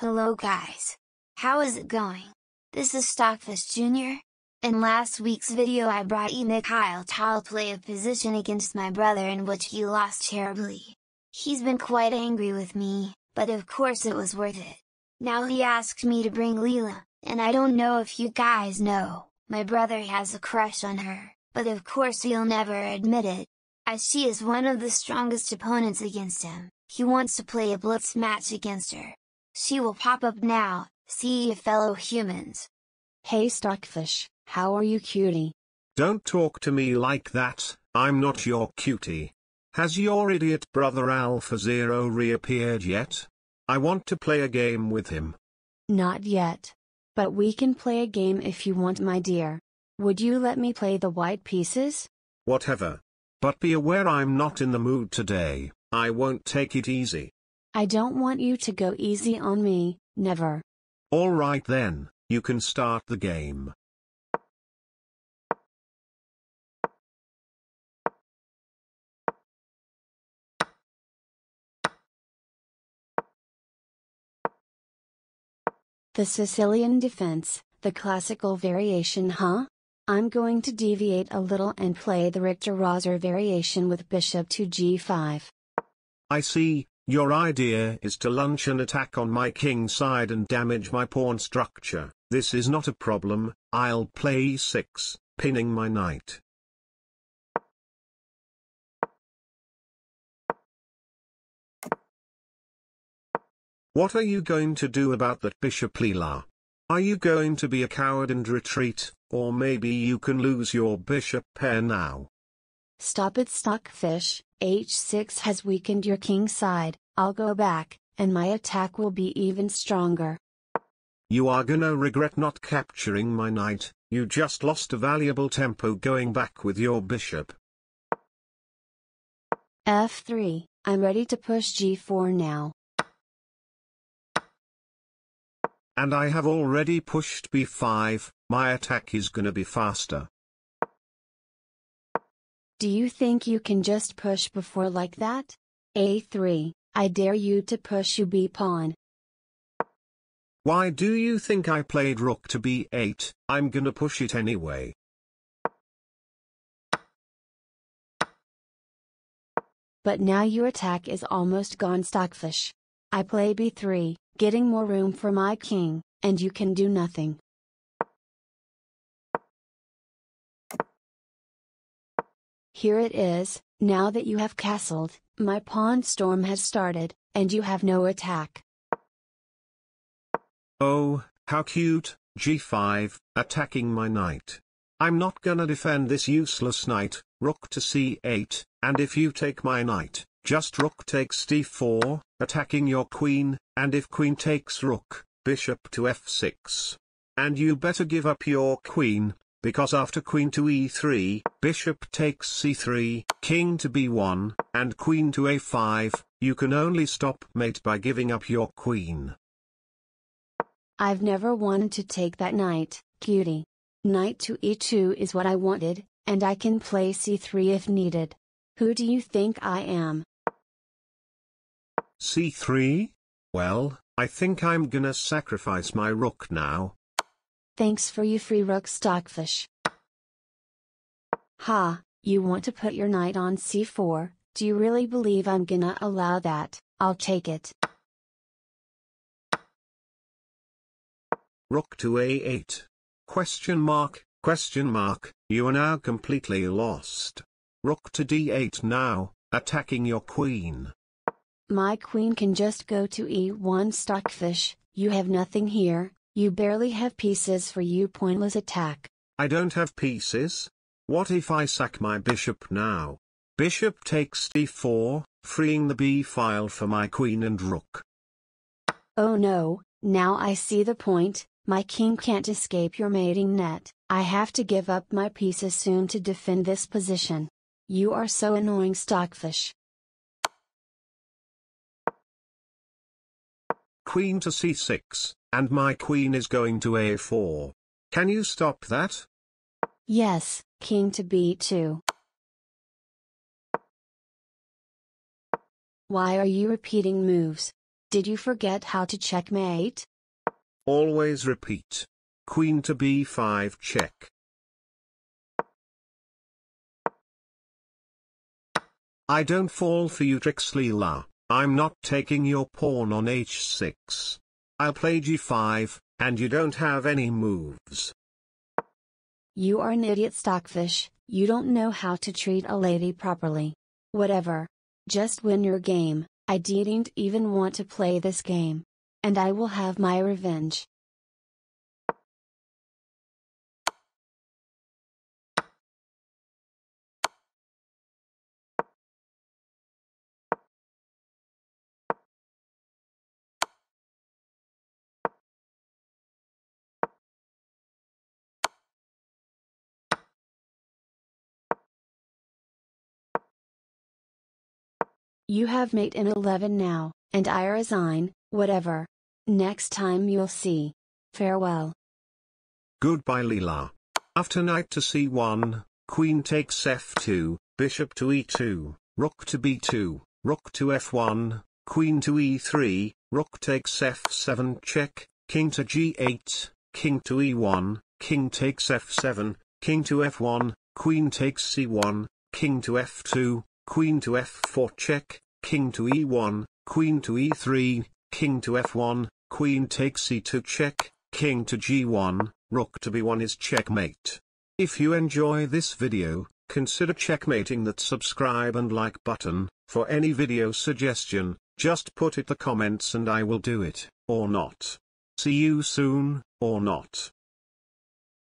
Hello guys! How is it going? This is Stockfish Jr. In last week's video I brought you Mikhail Tal play a position against my brother in which he lost terribly. He's been quite angry with me, but of course it was worth it. Now he asked me to bring Leela, and I don't know if you guys know, my brother has a crush on her, but of course he'll never admit it. As she is one of the strongest opponents against him, he wants to play a blitz match against her. She will pop up now, see you fellow humans. Hey Stockfish, how are you cutie? Don't talk to me like that, I'm not your cutie. Has your idiot brother Alpha Zero reappeared yet? I want to play a game with him. Not yet. But we can play a game if you want my dear. Would you let me play the white pieces? Whatever. But be aware I'm not in the mood today, I won't take it easy. I don't want you to go easy on me, never. Alright then, you can start the game. The Sicilian defense, the classical variation huh? I'm going to deviate a little and play the Richter-Rauzer variation with bishop to g5. I see, your idea is to launch an attack on my king side and damage my pawn structure. This is not a problem, I'll play e6, pinning my knight. What are you going to do about that bishop Leela? Are you going to be a coward and retreat, or maybe you can lose your bishop pair now? Stop it Stockfish, h6 has weakened your king side, I'll go back, and my attack will be even stronger. You are gonna regret not capturing my knight, you just lost a valuable tempo going back with your bishop. f3, I'm ready to push g4 now. And I have already pushed b5, my attack is gonna be faster. Do you think you can just push before like that? a3, I dare you to push you b pawn. Why do you think I played rook to b8, I'm gonna push it anyway. But now your attack is almost gone Stockfish. I play b3, getting more room for my king, and you can do nothing. Here it is, now that you have castled, my pawn storm has started, and you have no attack. Oh, how cute, g5, attacking my knight. I'm not gonna defend this useless knight, rook to c8, and if you take my knight, just rook takes d4, attacking your queen, and if queen takes rook, bishop to f6. And you better give up your queen, because after queen to e3, bishop takes c3, king to b1, and queen to a5, you can only stop mate by giving up your queen. I've never wanted to take that knight, cutie. Knight to e2 is what I wanted, and I can play c3 if needed. Who do you think I am? c3? Well, I think I'm gonna sacrifice my rook now. Thanks for you free rook stockfish. Ha, you want to put your knight on c4, do you really believe I'm gonna allow that? I'll take it. Rook to a8. Question mark, question mark, you are now completely lost. Rook to d8 now, attacking your queen. My queen can just go to e1 stockfish, you have nothing here, you barely have pieces for you pointless attack. I don't have pieces? What if I sack my bishop now? Bishop takes d4, freeing the b file for my queen and rook. Oh no, now I see the point, my king can't escape your mating net, I have to give up my pieces soon to defend this position. You are so annoying stockfish. Queen to c6, and my queen is going to a4. Can you stop that? Yes, king to b2. Why are you repeating moves? Did you forget how to checkmate? Always repeat. Queen to b5 check. I don't fall for you tricks Leela, I'm not taking your pawn on h6. I'll play g5, and you don't have any moves. You are an idiot stockfish, you don't know how to treat a lady properly. Whatever. Just win your game, I didn't even want to play this game. And I will have my revenge. You have mate in 11 now, and I resign, whatever. Next time you'll see. Farewell. Goodbye Leela. After knight to c1, queen takes f2, bishop to e2, rook to b2, rook to f1, queen to e3, rook takes f7 check, king to g8, king to e1, king takes f7, king to f1, queen takes c1, king to f2, queen to f4 check, king to e1, queen to e3, king to f1, queen takes c2 check, king to g1, rook to b1 is checkmate. If you enjoy this video, consider checkmating that subscribe and like button, for any video suggestion, just put it the comments and I will do it, or not. See you soon, or not.